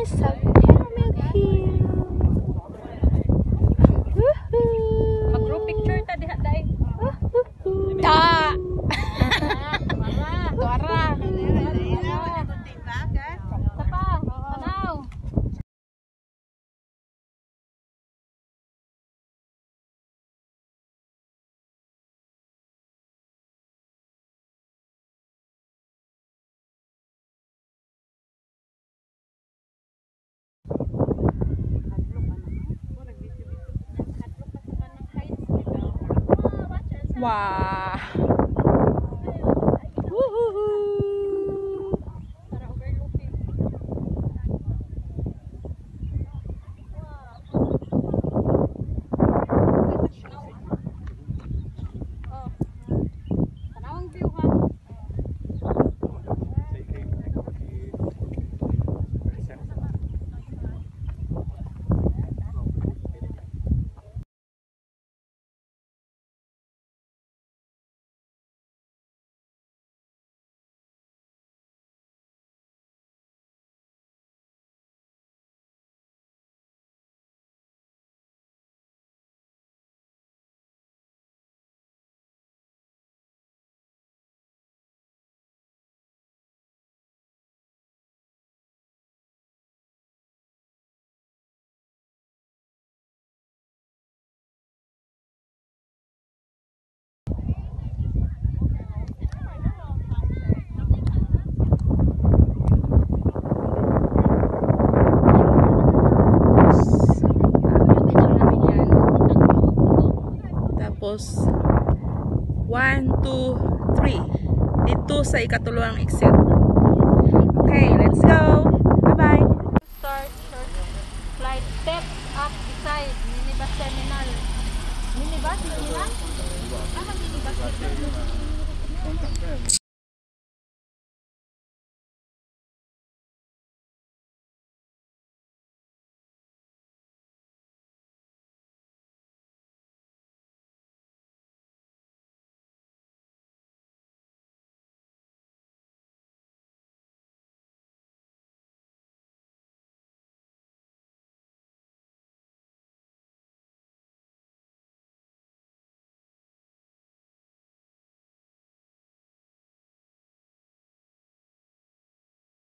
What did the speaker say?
isso 哇。Tapos, 1, 2, 3. Dito sa ikatulong exit. Okay, let's go! Bye-bye! Start short flight step up beside minibus terminal. Minibus terminal?